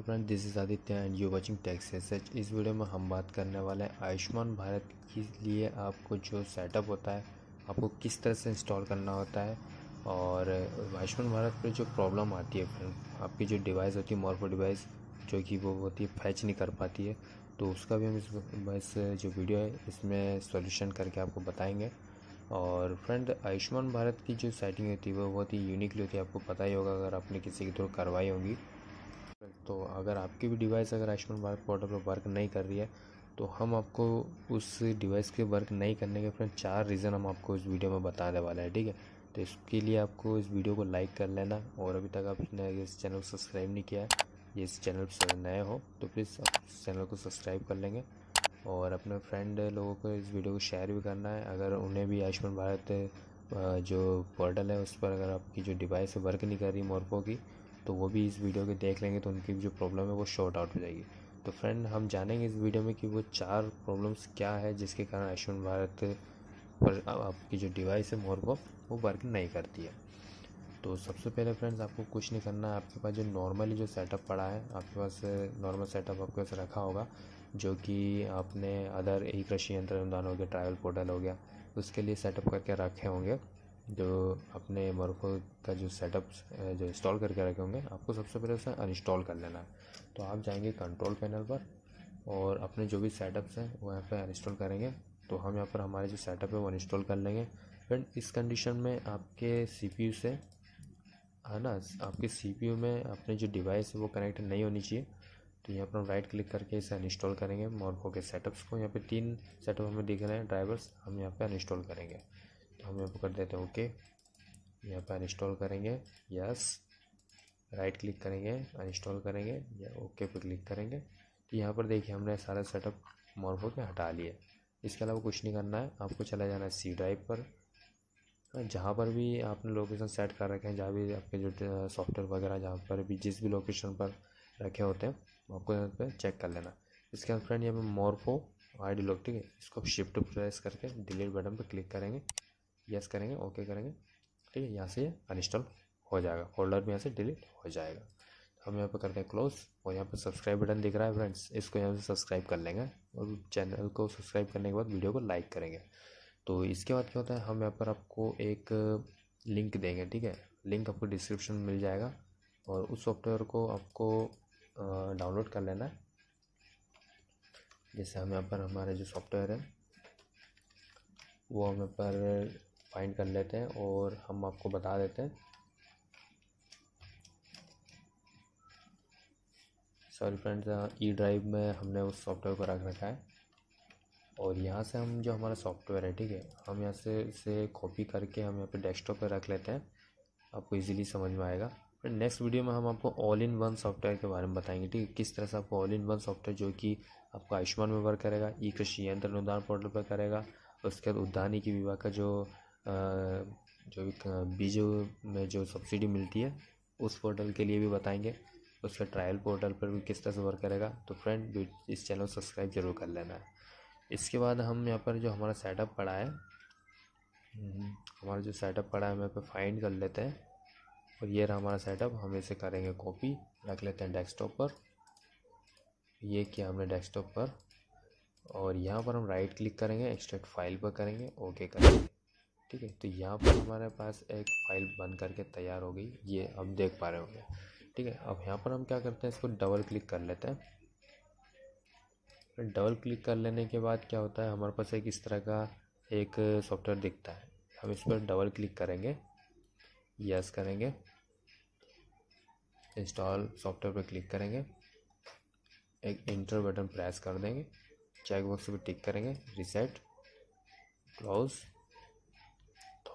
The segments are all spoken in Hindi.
Hello friend this is Aditya and you watching techs such इस वीडियो में हम बात करने वाले हैं आयुष्मान भारत के लिए आपको जो सेटअप होता है, आपको किस तरह से इंस्टॉल करना होता है और आयुष्मान भारत पर जो प्रॉब्लम आती है फ्रेंड आपकी जो डिवाइस होती है मोरफो डिवाइस जो कि वो होती है फैच नहीं कर पाती है तो उसका भी हम इस बस जो वीडियो है, इसमें सॉल्यूशन करके आपको बताएँगे। और फ्रेंड आयुष्मान भारत की जो सेटिंग होती है, वो बहुत ही यूनिकली होती है, आपको पता ही होगा, अगर आपने किसी के थ्रू करवाई होगी तो अगर आपकी भी डिवाइस अगर आयुष्मान भारत पोर्टल पर वर्क नहीं कर रही है तो हम आपको उस डिवाइस के वर्क नहीं करने के फ्रेंड चार रीज़न हम आपको इस वीडियो में बताने वाले हैं, ठीक है? तो इसके लिए आपको इस वीडियो को लाइक कर लेना और अभी तक आपने इस चैनल को सब्सक्राइब नहीं किया है, ये इस चैनल पर नए हो तो प्लीज़ आप इस चैनल को सब्सक्राइब कर लेंगे और अपने फ्रेंड लोगों को इस वीडियो को शेयर भी करना है। अगर उन्हें भी आयुष्मान भारत जो पोर्टल है, उस पर अगर आपकी जो डिवाइस वर्क नहीं कर रही मोरपो की तो वो भी इस वीडियो को देख लेंगे तो उनकी जो प्रॉब्लम है वो शॉर्ट आउट हो जाएगी। तो फ्रेंड हम जानेंगे इस वीडियो में कि वो चार प्रॉब्लम्स क्या है जिसके कारण आयुष्मान भारत पर आपकी जो डिवाइस है मोरपो वो वर्क नहीं करती है। तो सबसे पहले फ्रेंड्स आपको कुछ नहीं करना है। आपके पास जो नॉर्मली जो सेटअप पड़ा है, आपके पास नॉर्मल सेटअप आपके पास रखा होगा, जो कि आपने अदर ई कृषि यंत्र अनुदान हो गया ट्रैवल पोर्टल हो गया, उसके लिए सेटअप करके रखे होंगे। जो अपने मरफो का जो सेटअप जो इंस्टॉल करके रखे होंगे, आपको सबसे पहले उसे अनइंस्टॉल कर लेना है। तो आप जाएँगे कंट्रोल पैनल पर और अपने जो भी सेटअप्स हैं, वो यहाँ पर अनइंस्टॉल करेंगे। तो हम यहाँ पर हमारे जो सेटअप है, वो अनइंस्टॉल कर लेंगे। फ्रेंड इस कंडीशन में आपके सीपीयू से, है ना, आपके सीपीयू में अपने जो डिवाइस है, वो कनेक्ट नहीं होनी चाहिए। तो यहाँ पर हम राइट क्लिक करके इसे अनइंस्टॉल करेंगे। मॉर्फो के सेटअप्स को, यहाँ पे तीन सेटअप हमें दिख रहे हैं ड्राइवर्स हम यहाँ पे अनइंस्टॉल करेंगे। हम यहाँ पर कर देते हैं ओके यहाँ पर अनइंस्टॉल करेंगे यस राइट क्लिक करेंगे अनइंस्टॉल करेंगे, या ओके पे क्लिक करेंगे। तो यहाँ पर देखिए, हमने सारा सेटअप मॉर्फो के हटा लिया। इसके अलावा कुछ नहीं करना है, आपको चला जाना है सी ड्राइव पर। जहाँ पर भी आपने लोकेशन सेट कर रखे हैं, जहाँ भी आपके जो सॉफ्टवेयर वगैरह, जहाँ पर भी जिस भी लोकेशन पर रखे होते हैं, आपको यहाँ पर चेक कर लेना। इसके बाद फ्रेंड यहाँ पे मोरफो आई डी लॉक ठीक है? इसको शिफ्ट प्रेस करके डिलीट बटन पर क्लिक करेंगे। यस करेंगे ओके करेंगे। ठीक है, यहाँ से अनइंस्टॉल हो जाएगा। फोल्डर भी यहाँ से डिलीट हो जाएगा। तो हम यहाँ पे करते हैं क्लोज और यहाँ पे सब्सक्राइब बटन दिख रहा है फ्रेंड्स इसको यहाँ से सब्सक्राइब कर लेंगे और चैनल को सब्सक्राइब करने के बाद वीडियो को लाइक करेंगे। तो इसके बाद क्या होता है, हम यहाँ पर आपको एक लिंक देंगे, ठीक है? लिंक आपको डिस्क्रिप्शन में मिल जाएगा और उस सॉफ्टवेयर को आपको डाउनलोड कर लेना है। जैसे हम यहाँ पर, हमारे जो सॉफ्टवेयर है, वो हम यहाँ पर फाइंड कर लेते हैं और हम आपको बता देते हैं। सॉरी फ्रेंड्स ई ड्राइव में हमने उस सॉफ्टवेयर को रख रखा है। और यहाँ से हम जो हमारा सॉफ्टवेयर है, ठीक है, हम यहाँ से इसे कॉपी करके हम यहाँ पे डेस्कटॉप पे रख लेते हैं। आपको इजीली समझ में आएगा। फिर नेक्स्ट वीडियो में हम आपको ऑल इन वन सॉफ्टवेयर के बारे में बताएँगे, ठीक है। किस तरह से आपको ऑल इन वन सॉफ्टवेयर जो कि आपको आयुष्मान में वर्क करेगा, ई कृषि यंत्र अनुदान पोर्टल पर करेगा, उसके बाद उद्यानी की विभाग का जो जो बीज में जो सब्सिडी मिलती है उस पोर्टल के लिए भी बताएँगे। उसका ट्रायल पोर्टल पर भी किस तरह से वर्क करेगा। तो फ्रेंड इस चैनल को सब्सक्राइब ज़रूर कर लेना। है इसके बाद हम यहाँ पर जो हमारा सेटअप पड़ा है हम्म, हमारा जो सेटअप पड़ा है हम यहाँ पर फाइंड कर लेते हैं। और ये रहा हमारा सेटअप हम इसे करेंगे कॉपी रख लेते हैं डेस्कटॉप पर। ये किया हमने डेस्कटॉप पर। और यहाँ पर हम राइट क्लिक करेंगे एक्सट्रैक्ट फ़ाइल पर करेंगे ओके करेंगे। ठीक है तो यहाँ पर हमारे पास एक फ़ाइल बन करके तैयार हो गई, ये अब देख पा रहे होंगे। ठीक है, अब यहाँ पर हम क्या करते हैं, इसको डबल क्लिक कर लेते हैं। डबल क्लिक कर लेने के बाद क्या होता है, हमारे पास एक इस तरह का एक सॉफ्टवेयर दिखता है। हम इस पर डबल क्लिक करेंगे यस करेंगे इंस्टॉल सॉफ्टवेयर पर क्लिक करेंगे, एक इंटर बटन प्रेस कर देंगे चेक बॉक्स पर टिक करेंगे रिसेट क्लोज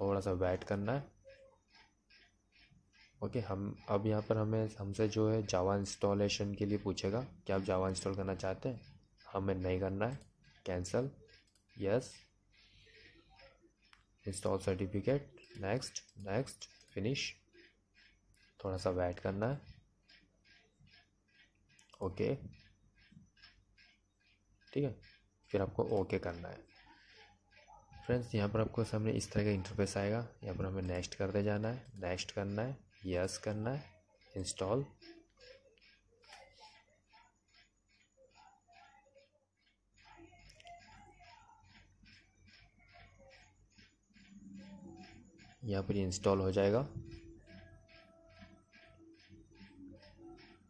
थोड़ा सा वेट करना है। ओके, हम, अब यहाँ पर हमें, हमसे जो है जावा इंस्टॉलेशन के लिए पूछेगा, कि आप जावा इंस्टॉल करना चाहते हैं? हमें नहीं करना है। Cancel yes install certificate next next finish थोड़ा सा वेट करना है। ओके. okay. ठीक है? फिर आपको ओके okay करना है। फ्रेंड्स यहाँ पर आपको सामने इस तरह का इंटरफेस आएगा। यहाँ पर हमें नेक्स्ट करते जाना है। नेक्स्ट करना है। यस करना है। इंस्टॉल यहाँ पर इंस्टॉल हो जाएगा।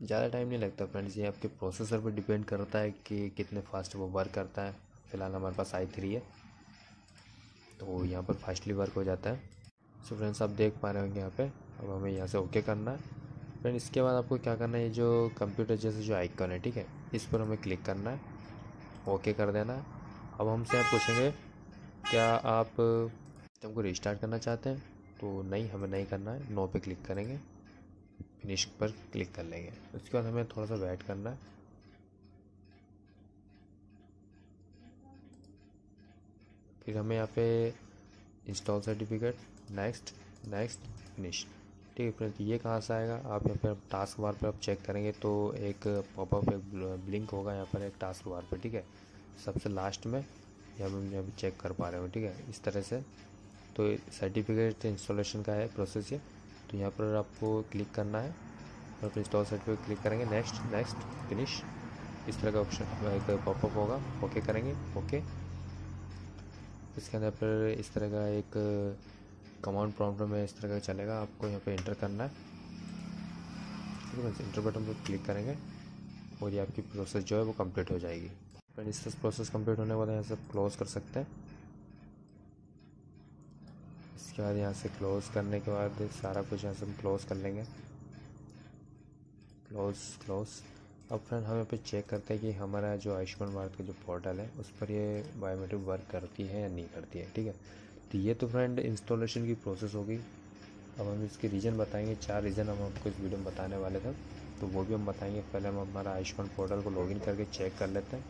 ज़्यादा टाइम नहीं लगता फ्रेंड्स ये आपके प्रोसेसर पर डिपेंड करता है कि कितने फास्ट वो वर्क करता है। फ़िलहाल हमारे पास आई थ्री है। तो यहाँ पर फास्टली वर्क हो जाता है। सो so फ्रेंड्स आप देख पा रहे होंगे यहाँ पे। अब हमें यहाँ से ओके करना है। फ्रेंड इसके बाद आपको क्या करना है? ये जो कंप्यूटर जैसे जो आइकन है, ठीक है? इस पर हमें क्लिक करना है। ओके कर देना है। अब हमसे आप पूछेंगे, क्या आप सिस्टम को रिस्टार्ट करना चाहते हैं? तो नहीं, हमें नहीं करना है। नो पे क्लिक करेंगे। फिनिश पर क्लिक कर लेंगे। उसके बाद हमें थोड़ा सा वेट करना है। फिर हमें यहाँ पे install certificate next next finish ठीक है, फ्रेंड्स, ये कहाँ से आएगा? आप यहाँ पर टास्क बार पर आप चेक करेंगे तो एक पॉपअप एक ब्लिंक होगा यहाँ पर एक टास्क बार पर ठीक है? सबसे लास्ट में यहाँ पर अभी चेक कर पा रहे हूँ, ठीक है? इस तरह से। तो सर्टिफिकेट इंस्टॉलेशन का है प्रोसेस ये। तो यहाँ पर आपको क्लिक करना है और फिर इंस्टॉल सर्टिफिकेट क्लिक करेंगे नेक्स्ट नेक्स्ट फिनिश इस तरह का ऑप्शन एक पॉपअप होगा ओके करेंगे ओके इसके अंदर पर इस तरह का एक कमांड प्रॉम्प्ट में इस तरह का चलेगा, आपको यहाँ पे इंटर करना है। ठीक है इंटर बटन पर क्लिक करेंगे, और ये आपकी प्रोसेस जो है वो कंप्लीट हो जाएगी। फ्रेंड इस प्रोसेस कंप्लीट होने के बाद यहाँ से क्लोज़ कर सकते हैं। इसके बाद यहाँ से क्लोज़ करने के बाद सारा कुछ यहाँ से हम क्लोज़ कर लेंगे। क्लोज़ क्लोज़ अब फ्रेंड हम यहाँ पे चेक करते हैं कि हमारा जो आयुष्मान भारत का जो पोर्टल है, उस पर ये बायोमेट्रिक वर्क करती है या नहीं करती है, ठीक है? तो ये तो फ्रेंड इंस्टॉलेशन की प्रोसेस होगी अब हम इसके रीज़न बताएँगे, चार रीज़न हम आपको इस वीडियो में बताने वाले थे। तो वो भी हम बताएँगे, पहले हम हमारा आयुष्मान पोर्टल को लॉगिन करके चेक कर लेते हैं।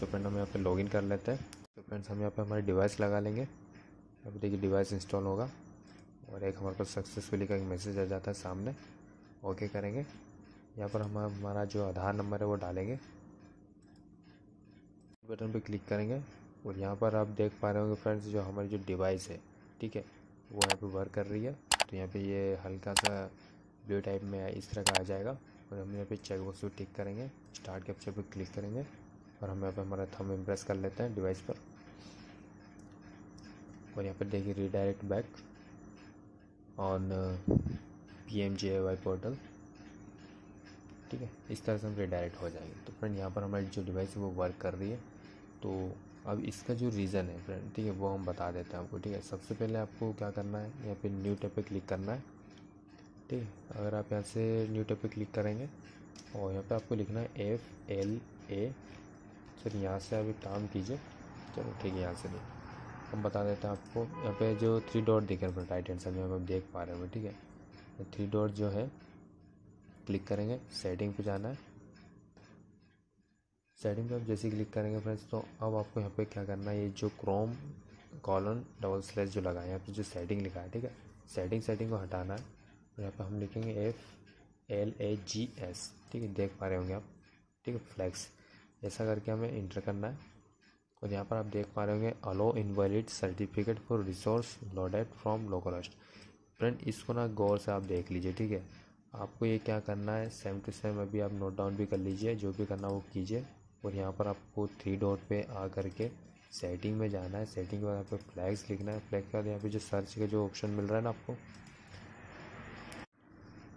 तो फ्रेंड हम यहाँ पे लॉगिन कर लेते हैं। तो फ्रेंड्स हम यहाँ पे हमारी डिवाइस लगा लेंगे। अब देखिए डिवाइस इंस्टॉल होगा। और एक हमारे पास सक्सेसफुली का एक मैसेज आ जाता है सामने। ओके करेंगे। यहाँ पर हम हमारा जो आधार नंबर है वो डालेंगे। बटन पे क्लिक करेंगे और यहाँ पर आप देख पा रहे होंगे फ्रेंड्स जो हमारी जो डिवाइस है, ठीक है, वो यहाँ पे वर्क कर रही है। तो यहाँ पे ये हल्का सा ब्लू टाइप में इस तरह का आ जाएगा और हम यहाँ पे चेक बॉक्स को टिक करेंगे। स्टार्ट कैप्चर पे क्लिक करेंगे और हम यहाँ पे हमारा थम इम्प्रेस कर लेते हैं डिवाइस पर। और यहाँ पर देखिए redirect back on P M J Y portal ठीक है? इस तरह से हम रिडायरेक्ट हो जाएँगे। तो फ्रेंड यहाँ पर हमारी जो डिवाइस है वो वर्क कर रही है। तो अब इसका जो रीज़न है फ्रेंड ठीक है, वो हम बता देते हैं आपको, ठीक है? सबसे पहले आपको क्या करना है? यहाँ पे न्यू टैप पे क्लिक करना है। ठीक है? अगर आप यहाँ से न्यू टैप पे क्लिक करेंगे, और यहाँ पे आपको लिखना है एफ़ एल ए सर, यहाँ से अभी काम कीजिए। चलो, ठीक है, यहाँ से नहीं। हम बता देते हैं आपको। यहाँ पे जो थ्री डॉट दिख रहे हैं राइट हैंड साइड में हम देख पा रहे हैं, ठीक है? थ्री डॉट जो है क्लिक करेंगे सेटिंग पे जाना है। सेटिंग पे आप जैसे क्लिक करेंगे फ्रेंड्स तो अब आपको यहाँ पे क्या करना है, ये जो क्रोम कॉलन डबल स्लेस जो लगा है, यहाँ पे जो सेटिंग लिखा है, ठीक है? सेटिंग सेटिंग को हटाना है। यहाँ पे हम लिखेंगे F L A G S ठीक है? देख पा रहे होंगे आप, ठीक है? फ्लैक्स ऐसा करके हमें इंटर करना है। और यहाँ पर आप देख पा रहे होंगे allow invalid certificate for resource loaded from local host friend इसको ना गौर से आप देख लीजिए, ठीक है? आपको ये क्या करना है सेम टू सेम अभी आप नोट डाउन भी कर लीजिए, जो भी करना वो कीजिए। और यहाँ पर आपको थ्री डॉट पे आ करके सेटिंग में जाना है। सेटिंग के बाद पे फ्लैग्स लिखना है। फ्लैग के बाद यहाँ पे जो सर्च का जो ऑप्शन मिल रहा है ना आपको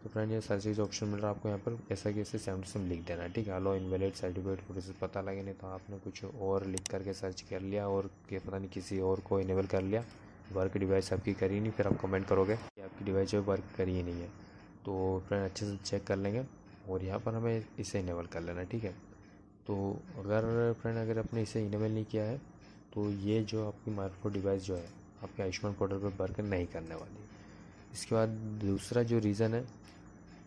तो फ्रेंड ये सर्च जो ऑप्शन मिल रहा है आपको यहाँ पर। ऐसा कि ऐसे टू सेम लिख देना है, ठीक है? अलो इनवेलिड सर्टिफिकेट प्रोसेस पता लगे नहीं तो आपने कुछ और लिख करके सर्च कर लिया और कि पता नहीं किसी और को इनेबल कर लिया। वर्क डिवाइस आपकी करी नहीं, फिर आप कमेंट करोगे कि आपकी डिवाइस जो वर्क करी ही नहीं है। तो फ्रेंड अच्छे से चेक कर लेंगे और यहाँ पर हमें इसे इनेबल कर लेना ठीक है? तो अगर फ्रेंड अगर आपने इसे इनेबल नहीं किया है तो ये जो आपकी माइक्रो डिवाइस जो है, आपके आयुष्मान पोर्टल पर वर्क नहीं करने वाली। इसके बाद दूसरा जो रीज़न है,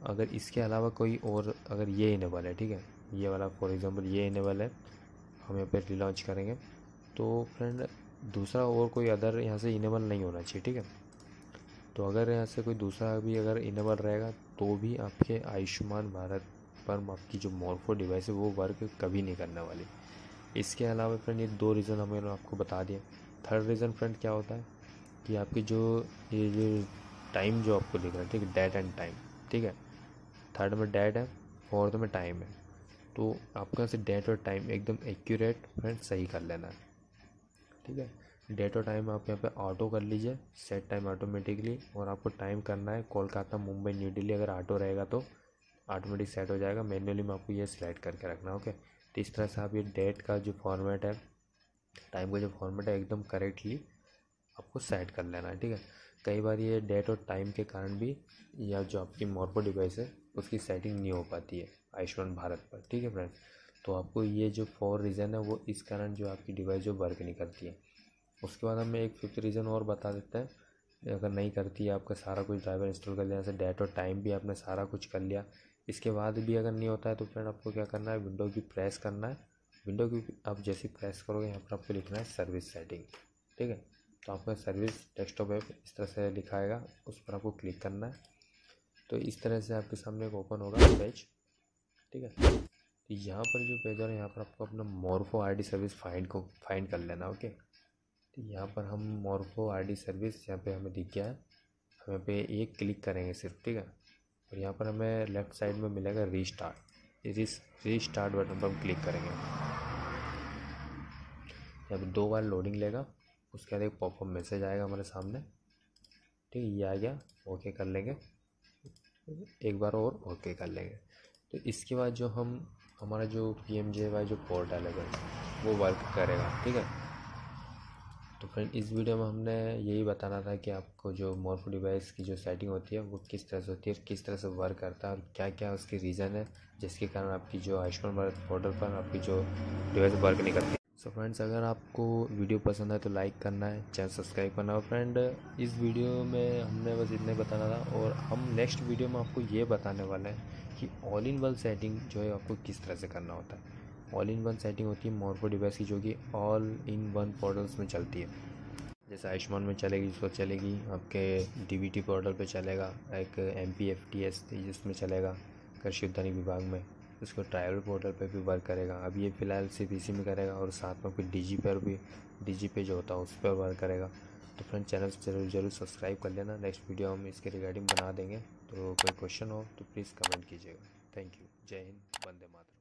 अगर इसके अलावा कोई और अगर ये इनेबल है, ठीक है? ये वाला फॉर एग्ज़ाम्पल ये इनेबल है, हम यहाँ पर रिलॉन्च करेंगे तो फ्रेंड दूसरा और कोई अदर यहाँ से इनेबल नहीं होना चाहिए, ठीक है? तो अगर यहाँ से कोई दूसरा भी अगर इनेबल रहेगा तो भी आपके आयुष्मान भारत पर आपकी जो मोरफो डिवाइस है, वो वर्क कभी नहीं करने वाली। इसके अलावा फ्रेंड ये दो रीज़न हमें आपको बता दिए। थर्ड रीज़न फ्रेंड क्या होता है? कि आपकी जो ये जो टाइम जो आपको लिख रहा है, ठीक है? डेट एंड टाइम, ठीक है? थर्ड में डेट है, फोर्थ में टाइम है। तो आपको से डेट और टाइम एकदम एक्यूरेट फ्रेंड सही कर लेना है, ठीक है? डेट और टाइम आप यहाँ पे ऑटो कर लीजिए सेट टाइम ऑटोमेटिकली और आपको टाइम करना है कोलकाता, मुंबई, न्यू दिल्ली, अगर ऑटो रहेगा तो ऑटोमेटिक सेट हो जाएगा। मैनुअली में आपको ये सिलेक्ट करके रखना है ओके तो इस तरह से आप ये डेट का जो फॉर्मेट है टाइम का जो फॉर्मेट है, एकदम करेक्टली आपको सेट कर लेना है, ठीक है? कई बार ये डेट और टाइम के कारण भी या जो आपकी मोरपो डिवाइस है, उसकी सेटिंग नहीं हो पाती है आयुष्मान भारत पर, ठीक है फ्रेंड तो आपको ये जो फोर रीज़न है, वो इस कारण जो आपकी डिवाइस जो वर्क नहीं करती है। उसके बाद हमें एक फिफ्थ रीज़न और बता देते हैं। अगर नहीं करती है, आपका सारा कुछ ड्राइवर इंस्टॉल कर लिया, जैसे डेट और टाइम भी आपने सारा कुछ कर लिया। इसके बाद भी अगर नहीं होता है तो फ्रेंड आपको क्या करना है विंडो की प्रेस करना है। विंडो की आप जैसे प्रेस करोगे, यहाँ पर आपको लिखना है सर्विस सेटिंग ठीक है? तो आपका सर्विस डेस्कटॉप ऐप इस तरह से लिखाएगा उस पर आपको क्लिक करना है। तो इस तरह से आपके सामने एक ओपन होगा पेज ठीक है? तो यहाँ पर जो पेज है यहाँ पर आपको अपना मोरफो आईडी सर्विस फाइंड को फाइंड कर लेना ओके तो यहाँ पर हम मोरफो आईडी सर्विस यहाँ पे हमें दिख गया है। हम यहाँ पे एक क्लिक करेंगे सिर्फ़, ठीक है? और यहाँ पर हमें लेफ़्ट साइड में मिलेगा रीस्टार्ट इस रीस्टार्ट बटन पर हम क्लिक करेंगे। यहाँ पर दो बार लोडिंग लेगा। उसके बाद एक पॉपअप मैसेज आएगा हमारे सामने। ठीक है, ये आ गया ओके कर लेंगे। एक बार और ओके कर लेंगे। तो इसके बाद जो हम, हमारा जो पी एम जे वाई जो पोर्टल है वो वर्क करेगा, ठीक है? तो फ्रेंड इस वीडियो में हमने यही बताना था कि आपको जो मोरफो डिवाइस की जो सेटिंग होती है, वो किस तरह से होती है किस तरह से वर्क करता है और क्या क्या उसके रीज़न है, जिसके कारण आपकी जो आयुष्मान भारत पोर्टल पर आपकी जो डिवाइस वर्क नहीं करती। सो फ्रेंड्स अगर आपको वीडियो पसंद है तो लाइक करना है चैनल सब्सक्राइब करना है। फ्रेंड इस वीडियो में हमने बस इतने बताना था और हम नेक्स्ट वीडियो में आपको ये बताने वाले हैं कि ऑल इन वन सेटिंग जो है आपको किस तरह से करना होता है। ऑल इन वन सेटिंग होती है मोरफो डिवाइस की, जो कि ऑल इन वन पोर्टल्स में चलती है। जैसे आयुष्मान में चलेगी जिसको चलेगी, आपके डी वी टी पोर्टल पर चलेगा, एक M P F T S जिसमें चलेगा, कृषि उद्यानिक विभाग में। उसको ट्राइवल पोर्टल पे भी वर्क करेगा। अब ये फ़िलहाल सिर्फ़ इसी में करेगा और साथ में फिर डी पर भी डीजी पे जो होता है उस पर वर्क करेगा। तो फ्रेंड चैनल ज़रूर ज़रूर सब्सक्राइब कर लेना। नेक्स्ट वीडियो हम इसके रिगार्डिंग बना देंगे। तो कोई क्वेश्चन हो तो प्लीज़ कमेंट कीजिएगा। थैंक यू जय हिंद वंदे मातरम